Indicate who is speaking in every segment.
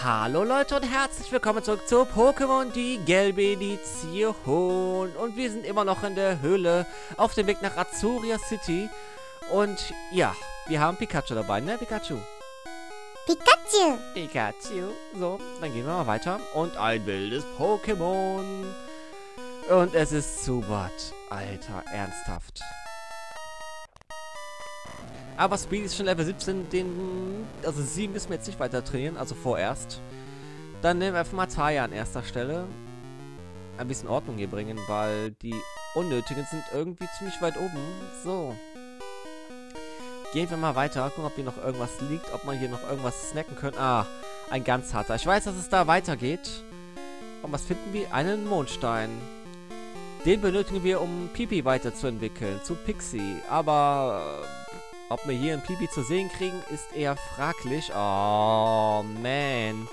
Speaker 1: Hallo Leute und herzlich willkommen zurück zu Pokémon die gelbe Edition. Und wir sind immer noch in der Höhle auf dem Weg nach Azuria City. Und ja, wir haben Pikachu dabei, ne Pikachu?
Speaker 2: Pikachu!
Speaker 1: Pikachu. So, dann gehen wir mal weiter. Und ein wildes Pokémon. Und es ist Zubat. Alter, ernsthaft. Aber Speed ist schon Level 17, den, also 7 müssen wir jetzt nicht weiter trainieren, also vorerst. Dann nehmen wir einfach mal Taya an erster Stelle. Ein bisschen Ordnung hier bringen, weil die Unnötigen sind irgendwie ziemlich weit oben. So. Gehen wir mal weiter, gucken, ob hier noch irgendwas liegt, ob man hier noch irgendwas snacken könnte. Ah, ein ganz harter. Ich weiß, dass es da weitergeht. Und was finden wir? Einen Mondstein. Den benötigen wir, um Pipi weiterzuentwickeln, zu Pixie. Aber ob wir hier ein Pipi zu sehen kriegen, ist eher fraglich. Oh, man.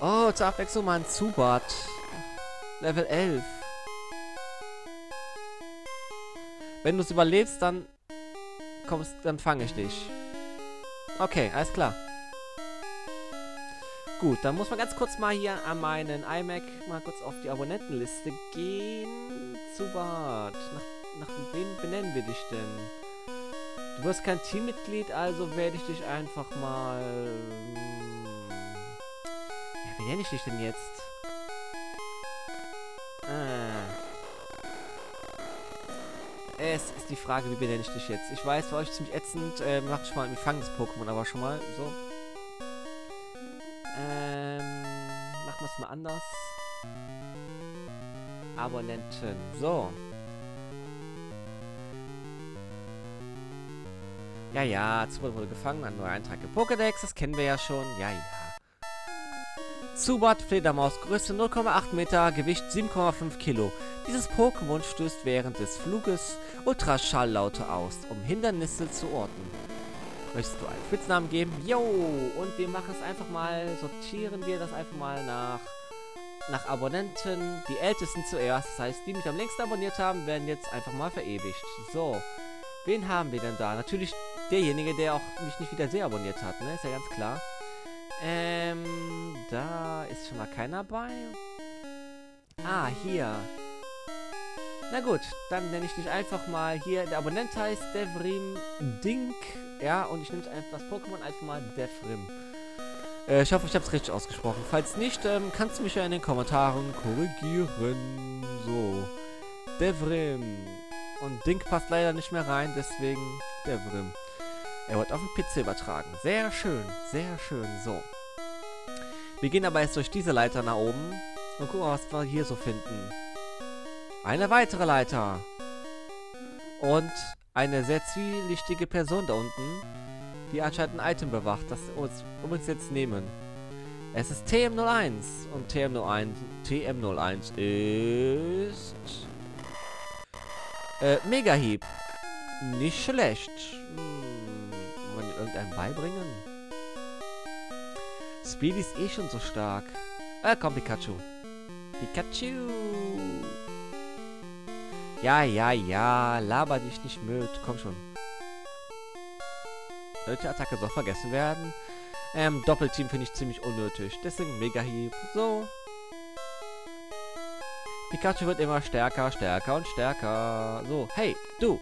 Speaker 1: Oh, zur Abwechslung mal ein Zubat. Level 11. Wenn du es überlebst, dann kommst, dann fange ich dich. Okay, alles klar. Gut, dann muss man ganz kurz mal hier an meinen iMac mal kurz auf die Abonnentenliste gehen. Zubat. Nach, nach wen benennen wir dich denn? Du wirst kein Teammitglied, also werde ich dich einfach mal... Hm, ja, wie nenne ich dich denn jetzt? Ah. Es ist die Frage, wie benenne ich dich jetzt? Ich weiß, für euch ziemlich ätzend. Äh, mach ich mal ein gefangenes Pokémon aber schon mal. So. Ähm, machen wir es mal anders. Abonnenten. So. Ja, ja, Zubat wurde gefangen, ein neuer Eintrag im Pokédex, das kennen wir ja schon. Ja, ja. Zubat, Fledermaus, Größe 0,8 Meter, Gewicht 7,5 Kilo. Dieses Pokémon stößt während des Fluges Ultraschalllaute aus, um Hindernisse zu orten. Möchtest du einen Spitznamen geben? Jo! Und wir machen es einfach mal, sortieren wir das einfach mal nach, nach Abonnenten. Die Ältesten zuerst, das heißt, die mich am längsten abonniert haben, werden jetzt einfach mal verewigt. So, wen haben wir denn da? Natürlich derjenige, der auch mich nicht wieder sehr abonniert hat, ne? Ist ja ganz klar. Ähm, da ist schon mal keiner bei. Ah, hier. Na gut, dann nenne ich dich einfach mal hier. Der Abonnent heißt Devrim Dink. Ja, und ich nehme einfach das Pokémon einfach mal Devrim. Äh, ich hoffe, ich habe es richtig ausgesprochen. Falls nicht, ähm, kannst du mich ja in den Kommentaren korrigieren. So. Devrim. Und Dink passt leider nicht mehr rein, deswegen Devrim. Er wird auf den PC übertragen. Sehr schön, sehr schön. So. Wir gehen aber jetzt durch diese Leiter nach oben und gucken mal, was wir hier so finden. Eine weitere Leiter. Und eine sehr zwielichtige Person da unten, die anscheinend ein Item bewacht, das wir uns, uns jetzt nehmen. Es ist TM01 und TM01, TM01 ist äh, Mega-Hieb. Nicht schlecht. Hm irgendeinem beibringen? Speedy ist eh schon so stark. Ah, komm, Pikachu. Pikachu. Ja, ja, ja. Laber dich nicht mit. Komm schon. Solche Attacke soll vergessen werden. Ähm, Doppelteam finde ich ziemlich unnötig. Deswegen Mega-Hieb. So. Pikachu wird immer stärker, stärker und stärker. So, hey, du.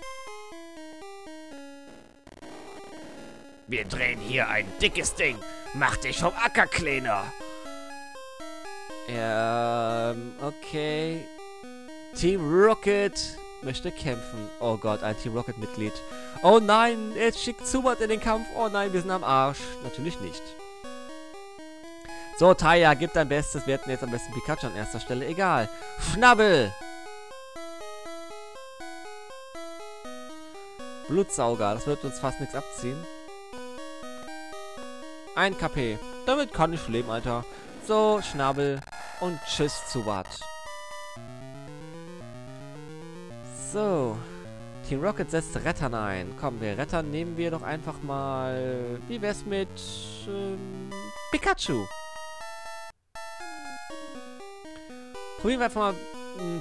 Speaker 3: Wir drehen hier ein dickes Ding. Mach dich vom Acker, Kleiner.
Speaker 1: Ähm, okay. Team Rocket möchte kämpfen. Oh Gott, ein Team Rocket-Mitglied. Oh nein, er schickt Zubat in den Kampf. Oh nein, wir sind am Arsch. Natürlich nicht. So, Taya, gib dein Bestes. Wir hätten jetzt am besten Pikachu an erster Stelle. Egal. Schnabbel! Blutsauger. Das wird uns fast nichts abziehen. Ein KP. Damit kann ich leben, Alter. So, Schnabel. Und tschüss, Zubat. So. Team Rocket setzt Rettern ein. Komm, wir Rettern nehmen wir doch einfach mal... Wie wär's mit... Ähm, Pikachu? Probieren wir einfach mal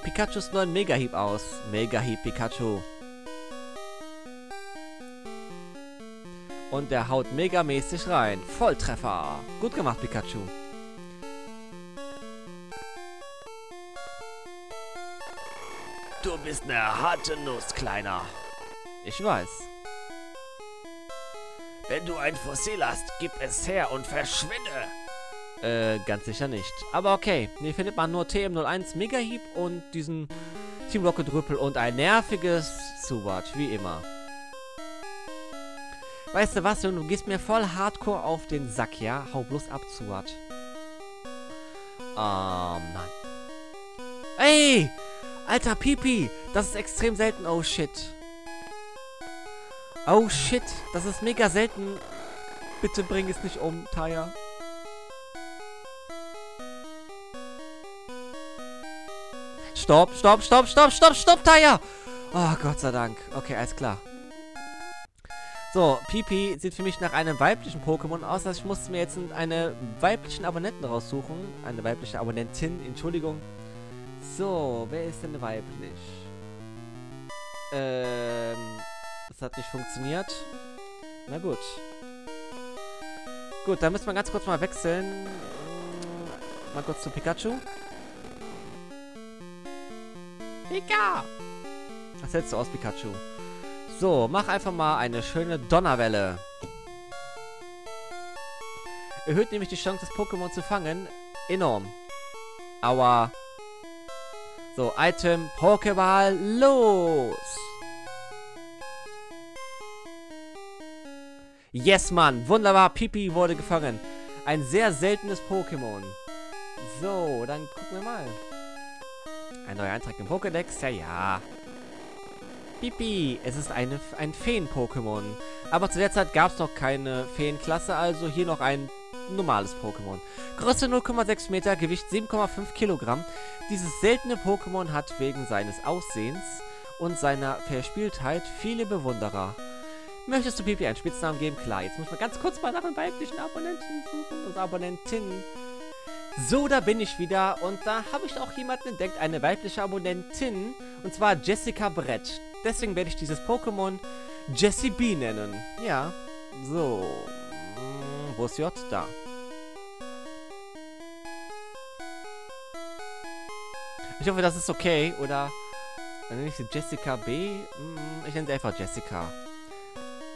Speaker 1: Pikachus neuen Mega-Hieb aus. Mega-Hieb Pikachu. Und der haut megamäßig rein. Volltreffer. Gut gemacht, Pikachu.
Speaker 3: Du bist eine harte Nuss, Kleiner.
Speaker 1: Ich weiß.
Speaker 3: Wenn du ein Fossil hast, gib es her und verschwinde.
Speaker 1: Äh, ganz sicher nicht. Aber okay. Hier findet man nur TM01 Mega Heap und diesen Team Rocket Rüppel und ein nerviges Zubat, wie immer. Weißt du was, Junge, du gehst mir voll hardcore auf den Sack, ja? Hau bloß ab, Zubat. Oh, Mann. Ey! Alter Pipi! Das ist extrem selten. Oh, shit. Oh, shit. Das ist mega selten. Bitte bring es nicht um, Taya. Stopp, stopp, stopp, stopp, stopp, stopp, Taya! Oh, Gott sei Dank. Okay, alles klar. So, Pipi sieht für mich nach einem weiblichen Pokémon aus. Also ich musste mir jetzt eine weiblichen Abonnenten raussuchen. Eine weibliche Abonnentin, Entschuldigung. So, wer ist denn weiblich? Ähm, das hat nicht funktioniert. Na gut. Gut, dann müssen wir ganz kurz mal wechseln. Mal kurz zu Pikachu. Pika! Was hältst du aus, Pikachu? So, mach einfach mal eine schöne Donnerwelle. Erhöht nämlich die Chance, das Pokémon zu fangen. Enorm. Aua. So, Item, Pokéball, los! Yes, Mann. Wunderbar. Pipi wurde gefangen. Ein sehr seltenes Pokémon. So, dann gucken wir mal. Ein neuer Eintrag im Pokédex. Ja, ja. Pipi. Es ist eine, ein Feen-Pokémon. Aber zu der Zeit gab es noch keine Feenklasse, also hier noch ein normales Pokémon. Größe 0,6 Meter, Gewicht 7,5 Kilogramm. Dieses seltene Pokémon hat wegen seines Aussehens und seiner Verspieltheit viele Bewunderer. Möchtest du Pipi einen Spitznamen geben? Klar, jetzt muss man ganz kurz mal nach einem weiblichen Abonnenten suchen. Also Abonnentinnen. So, da bin ich wieder. Und da habe ich auch jemanden entdeckt, eine weibliche Abonnentin. Und zwar Jessica Brett. Deswegen werde ich dieses Pokémon Jessie B nennen. Ja. So. Hm, wo ist J? Da. Ich hoffe, das ist okay. Oder dann nenne ich sie Jessica B. Hm, ich nenne sie einfach Jessica.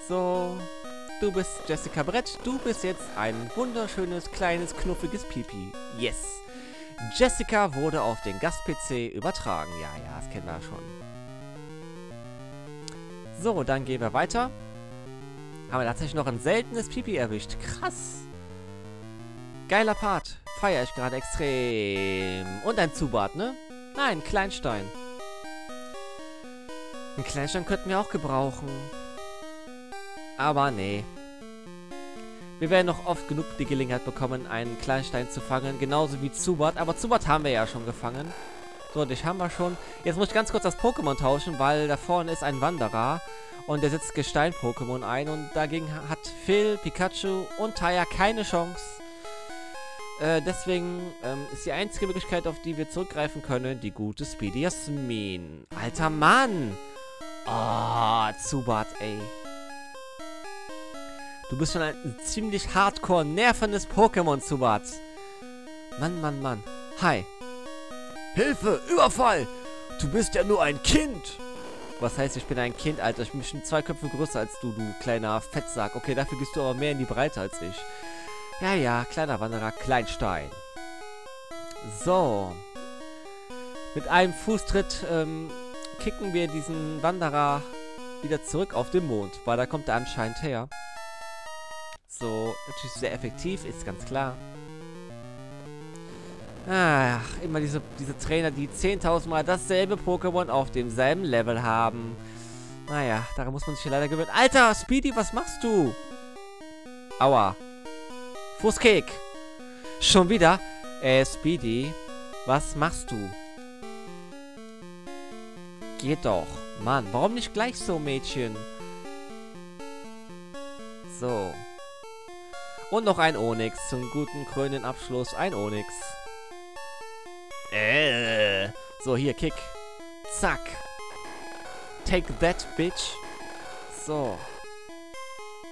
Speaker 1: So. Du bist Jessica Brett. Du bist jetzt ein wunderschönes, kleines, knuffiges Pipi. Yes. Jessica wurde auf den Gast-PC übertragen. Ja, ja, das kennen wir schon. So, dann gehen wir weiter. Haben wir tatsächlich noch ein seltenes Pipi erwischt. Krass. Geiler Part. Feier ich gerade extrem. Und ein Zubat, ne? Nein, Kleinstein. Ein Kleinstein könnten wir auch gebrauchen. Aber nee. Wir werden noch oft genug die Gelegenheit bekommen, einen Kleinstein zu fangen. Genauso wie Zubat. Aber Zubat haben wir ja schon gefangen. So, dich haben wir schon. Jetzt muss ich ganz kurz das Pokémon tauschen, weil da vorne ist ein Wanderer. Und der setzt Gestein-Pokémon ein. Und dagegen hat Phil, Pikachu und Taya keine Chance. Äh, deswegen ähm, ist die einzige Möglichkeit, auf die wir zurückgreifen können, die gute Speedy Jasmin. Alter Mann! Oh, Zubat, ey. Du bist schon ein ziemlich hardcore nervendes Pokémon, Zubat. Mann, Mann, Mann. Hi. Hilfe! Überfall! Du bist ja nur ein Kind! Was heißt, ich bin ein Kind, Alter? Ich bin schon zwei Köpfe größer als du, du kleiner Fettsack. Okay, dafür gehst du aber mehr in die Breite als ich. Ja, ja, kleiner Wanderer, Kleinstein. So. Mit einem Fußtritt ähm, kicken wir diesen Wanderer wieder zurück auf den Mond, weil da kommt er anscheinend her. So, natürlich sehr effektiv, ist ganz klar. Ach, immer diese, diese Trainer, die 10.000 Mal dasselbe Pokémon auf demselben Level haben. Naja, daran muss man sich leider gewöhnen. Alter, Speedy, was machst du? Aua. Fußkick. Schon wieder? Äh, Speedy, was machst du? Geht doch. Mann, warum nicht gleich so, Mädchen? So. Und noch ein Onyx zum guten grünen Abschluss. Ein Onyx. Äh. So, hier, Kick. Zack. Take that, bitch. So.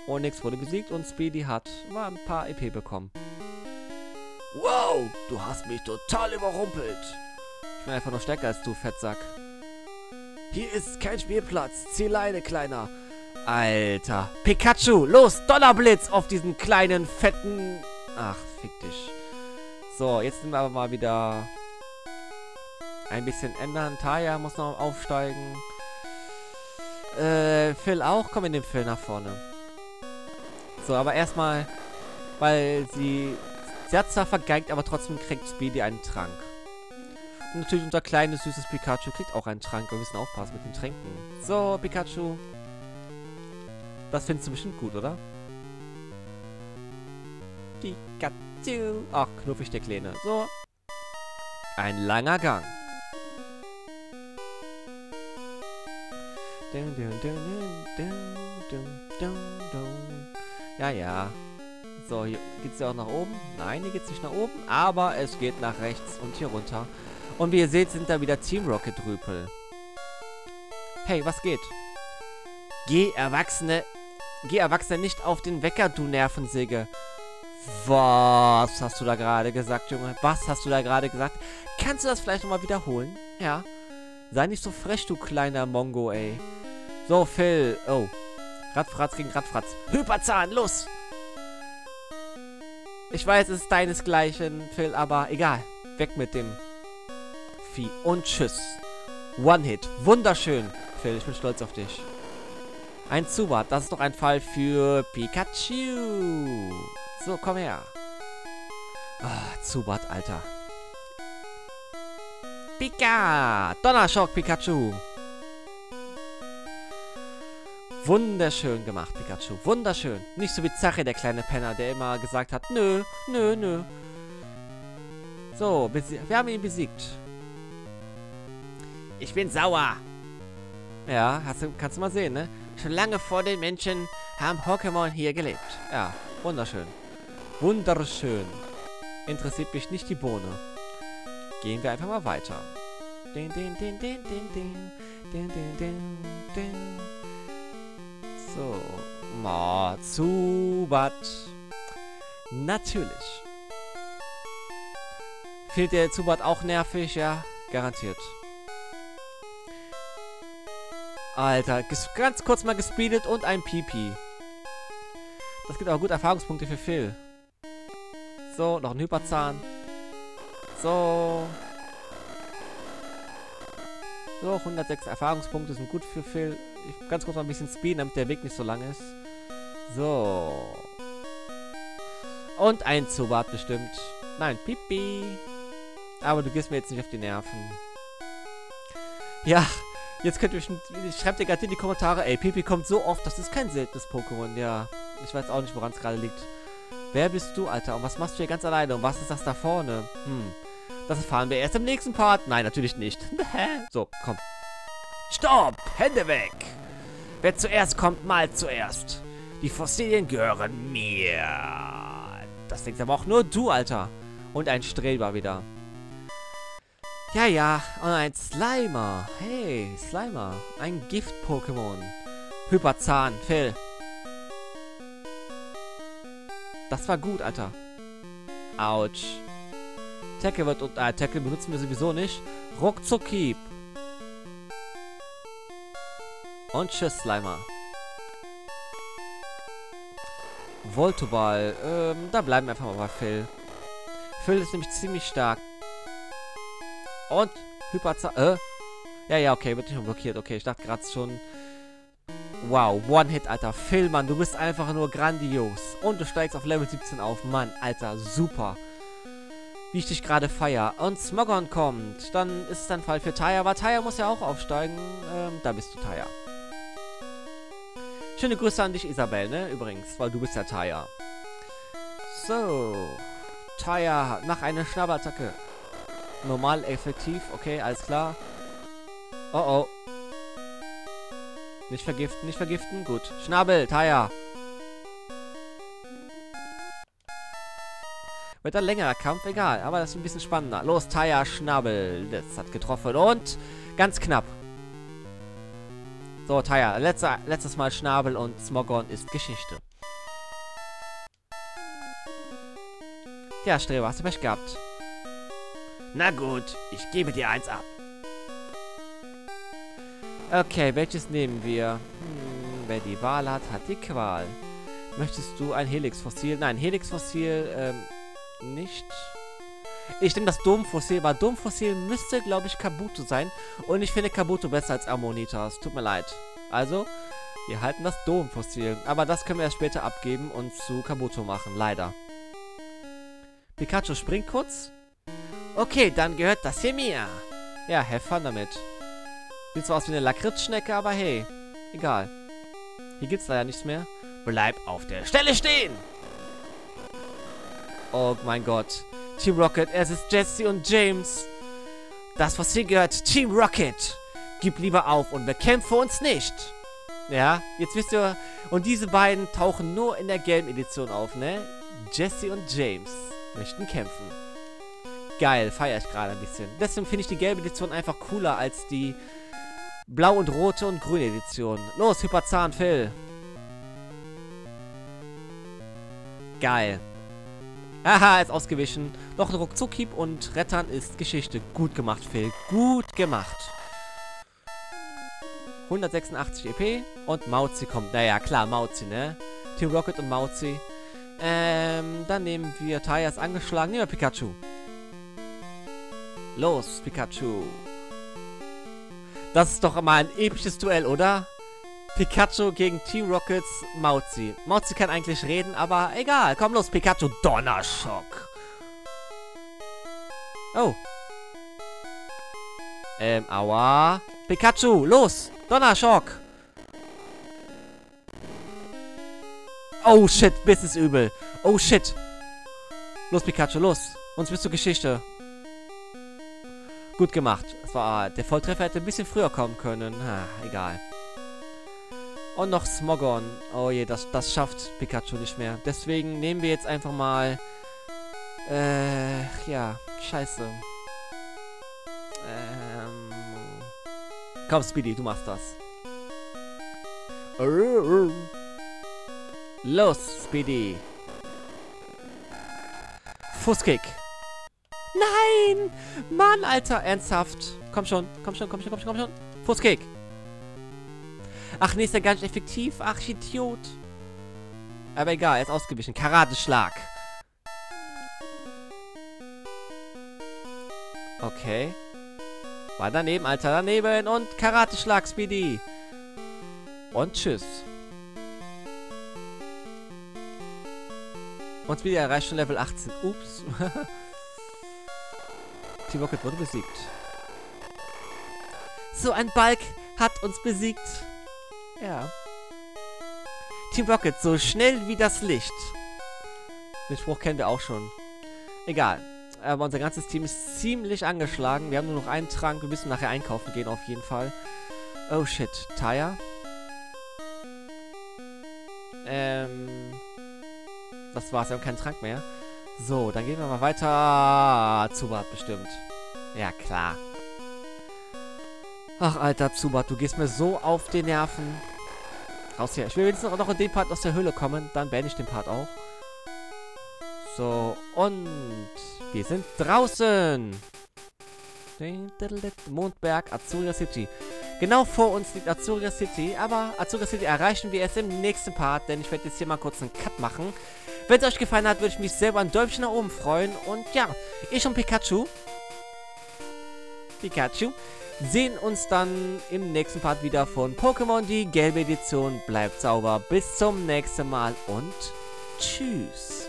Speaker 1: Onyx wurde besiegt und Speedy hat mal ein paar EP bekommen. Wow, du hast mich total überrumpelt. Ich bin einfach nur stärker als du, Fettsack. Hier ist kein Spielplatz. Zieh Leine, Kleiner. Alter. Pikachu, los, Donnerblitz auf diesen kleinen, fetten... Ach, fick dich. So, jetzt sind wir aber mal wieder ein bisschen ändern. Taya muss noch aufsteigen. Äh, Phil auch. Komm in den Phil nach vorne. So, aber erstmal, weil sie... Sie hat zwar vergeigt, aber trotzdem kriegt Speedy einen Trank. Und natürlich unser kleines, süßes Pikachu kriegt auch einen Trank. Wir müssen aufpassen mit den Tränken. So, Pikachu. Das findest du bestimmt gut, oder? Pikachu. Ach, knuffig der Kleine. So. Ein langer Gang. Ja, ja. So, hier geht's ja auch nach oben. Nein, hier geht's nicht nach oben, aber es geht nach rechts und hier runter. Und wie ihr seht, sind da wieder Team Rocket Rüpel. Hey, was geht? Geh, Erwachsene. Geh, Erwachsene, nicht auf den Wecker, du Nervensäge. Was hast du da gerade gesagt, Junge? Was hast du da gerade gesagt? Kannst du das vielleicht nochmal wiederholen? Ja. Sei nicht so frech, du kleiner Mongo, ey. So, Phil. Oh. Radfratz gegen Radfratz. Hyperzahn, los! Ich weiß, es ist deinesgleichen, Phil, aber egal. Weg mit dem Vieh. Und tschüss. One-Hit. Wunderschön, Phil. Ich bin stolz auf dich. Ein Zubat. Das ist doch ein Fall für Pikachu. So, komm her. Ah, Zubat, Alter. Pika! Donnerschock, Pikachu! Wunderschön gemacht, Pikachu. Wunderschön. Nicht so wie Zache, der kleine Penner, der immer gesagt hat, nö, nö, nö. So, wir haben ihn besiegt. Ich bin sauer. Ja, du, kannst du mal sehen, ne? Schon lange vor den Menschen haben Pokémon hier gelebt. Ja, wunderschön. Wunderschön. Interessiert mich nicht die Bohne. Gehen wir einfach mal weiter. Din, din, din, din, din, din. Din, din, din, din. So. Ma, Zubat. Natürlich. Fehlt der Zubat auch nervig? Ja, garantiert. Alter, ganz kurz mal gespeedet und ein Pipi. Das gibt aber gut Erfahrungspunkte für Phil. So, noch ein Hyperzahn. So. So, 106 Erfahrungspunkte sind gut für Phil. Ich ganz kurz mal ein bisschen speeden, damit der Weg nicht so lang ist. So. Und ein Zubat bestimmt. Nein, Pipi. Aber du gehst mir jetzt nicht auf die Nerven. Ja, jetzt könnt ihr schon... Schreibt ihr gerade in die Kommentare, ey, Pipi kommt so oft, das ist kein seltenes Pokémon. Ja, ich weiß auch nicht, woran es gerade liegt. Wer bist du, Alter? Und was machst du hier ganz alleine? Und was ist das da vorne? Hm. Das erfahren wir erst im nächsten Part. Nein, natürlich nicht. so, komm. Stopp! Hände weg! Wer zuerst kommt, mal zuerst. Die Fossilien gehören mir. Das denkst aber auch nur du, Alter. Und ein Streber wieder. Ja, ja. Und ein Slimer. Hey, Slimer. Ein Gift-Pokémon. Hyperzahn. Phil. Das war gut, Alter. Autsch. Tackle wird und äh, Tackle benutzen wir sowieso nicht. Ruckzuck Keep. Und tschüss, Slimer. Voltoball. Ähm, da bleiben wir einfach mal bei Phil. Phil ist nämlich ziemlich stark. Und Hyperzahn. Äh? Ja, ja, okay, wird nicht mehr blockiert. Okay, ich dachte gerade schon. Wow, One-Hit, Alter. Phil, Mann, du bist einfach nur grandios. Und du steigst auf Level 17 auf. Mann, Alter, super wie ich dich gerade feier. Und Smogon kommt. Dann ist es dann Fall für Taya. Aber Taya muss ja auch aufsteigen. Ähm, da bist du Taya. Schöne Grüße an dich, Isabel, ne? Übrigens, weil du bist ja Taya. So. Taya, mach eine Schnabattacke. Normal, effektiv. Okay, alles klar. Oh, oh. Nicht vergiften, nicht vergiften. Gut. Schnabel, Taya. Wird ein längerer Kampf, egal. Aber das ist ein bisschen spannender. Los, Taya Schnabel. Das hat getroffen und ganz knapp. So, Taya, letzter, letztes Mal Schnabel und Smogon ist Geschichte. Ja, Streber, hast du Pech gehabt.
Speaker 3: Na gut, ich gebe dir eins ab.
Speaker 1: Okay, welches nehmen wir? Hm, wer die Wahl hat, hat die Qual. Möchtest du ein Helix-Fossil? Nein, Helix-Fossil, ähm, nicht. Ich nehme das Domfossil, weil Domfossil müsste, glaube ich, Kabuto sein. Und ich finde Kabuto besser als Ammonitas. Tut mir leid. Also, wir halten das Domfossil. Aber das können wir erst später abgeben und zu Kabuto machen. Leider. Pikachu springt kurz. Okay, dann gehört das hier mir. Ja, have fun damit. Sieht zwar aus wie eine Lakritzschnecke, aber hey. Egal. Hier gibt's leider nichts mehr.
Speaker 3: Bleib auf der Stelle stehen!
Speaker 1: Oh mein Gott. Team Rocket, es ist Jesse und James. Das, was hier gehört, Team Rocket. Gib lieber auf und bekämpfe uns nicht. Ja, jetzt wisst ihr, und diese beiden tauchen nur in der gelben Edition auf, ne? Jesse und James möchten kämpfen. Geil, feiere ich gerade ein bisschen. Deswegen finde ich die gelbe Edition einfach cooler als die blau und rote und grüne Edition. Los, Hyperzahn Phil. Geil. Haha, ist ausgewichen. Noch ein Ruckzuckhieb und Rettern ist Geschichte. Gut gemacht, Phil. Gut gemacht. 186 EP und Mauzi kommt. Naja, klar, Mauzi, ne? Team Rocket und Mauzi. Ähm, dann nehmen wir Taya ist angeschlagen. Nehmen wir Pikachu. Los, Pikachu. Das ist doch mal ein episches Duell, oder? Pikachu gegen Team Rockets Mauzi. Mauzi kann eigentlich reden, aber egal. Komm los, Pikachu. Donnerschock. Oh. Ähm, aua. Pikachu, los. Donnerschock. Oh, shit. Biss ist übel. Oh, shit. Los, Pikachu, los. Uns bist du Geschichte. Gut gemacht. Das war, der Volltreffer hätte ein bisschen früher kommen können. Ha, egal. Und noch Smogon. Oh je, das, das schafft Pikachu nicht mehr. Deswegen nehmen wir jetzt einfach mal... Äh, ja, scheiße. Ähm... Komm, Speedy, du machst das. Los, Speedy. Fußkick. Nein! Mann, Alter, ernsthaft. Komm schon, komm schon, komm schon, komm schon, komm schon. Fußkick. Ach nee, ist ja gar nicht effektiv. Ach, ich Idiot. Aber egal, er ist ausgewichen. Karateschlag. Okay. War daneben, Alter, daneben. Und Karateschlag, Speedy. Und tschüss. Und Speedy erreicht schon Level 18. Ups. Team Rocket wurde besiegt. So ein Balk hat uns besiegt. Ja. Team Rocket, so schnell wie das Licht. Den Spruch kennen wir auch schon. Egal. Aber unser ganzes Team ist ziemlich angeschlagen. Wir haben nur noch einen Trank. Wir müssen nachher einkaufen gehen, auf jeden Fall. Oh shit. Taya? Ähm. Das war's. Wir haben keinen Trank mehr. So, dann gehen wir mal weiter. Zubat bestimmt. Ja, klar. Ach, alter Zubat, du gehst mir so auf die Nerven. Raus hier. Ich will wenigstens noch in den Part aus der Höhle kommen. Dann beende ich den Part auch. So, und wir sind draußen. Mondberg, Azuria City. Genau vor uns liegt Azuria City, aber Azuria City erreichen wir erst im nächsten Part, denn ich werde jetzt hier mal kurz einen Cut machen. Wenn es euch gefallen hat, würde ich mich selber ein Däumchen nach oben freuen. Und ja, ich und Pikachu, Pikachu, sehen uns dann im nächsten Part wieder von Pokémon, die gelbe Edition. Bleibt sauber, bis zum nächsten Mal und tschüss.